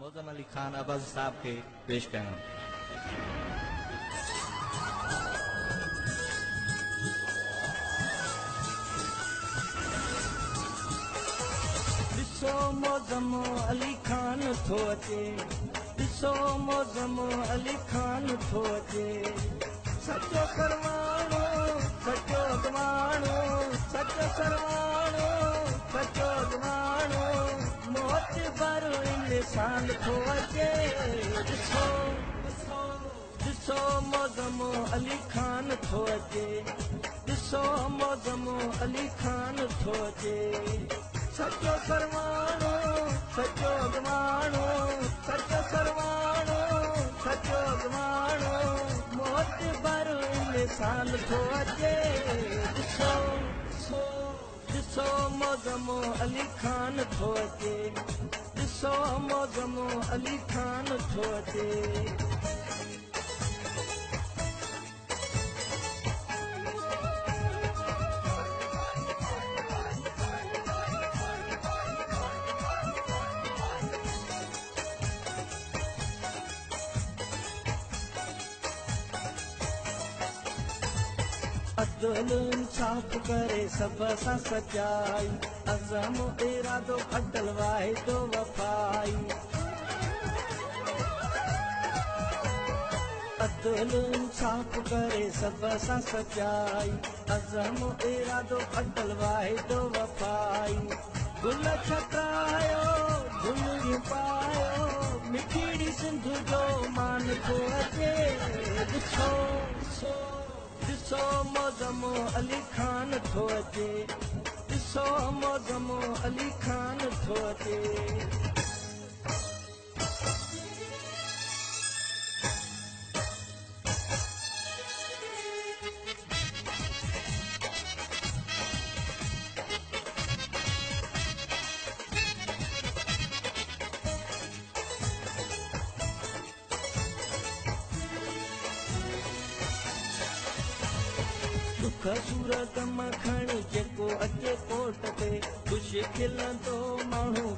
मोहम्मद अली खान, अब्बास साहब खे पेश कयूं ॾिसो मौज़म अली खान थो अचे। ॾिसो मौज़म अली खान थो अचे। सचो करवाणो सचो علي خان ٿو اچي ڏسو موزم علي خان ٿو اچي. ڏسو موزم علي خان ٿو اچي سچائي عزم واهدو وفائي. عدل انصاف ڪري سڀ سان سچائي عزم ارادو اٽل واهدو وفائي. گل ڇٽايو گل پايو مٺيڙي سنڌ جو مان ٿو اچي ڏسو موزم علي خان ٿو اچي. ڏسو موزم علي خان ٿو اچي خوش کلندو ماڻهو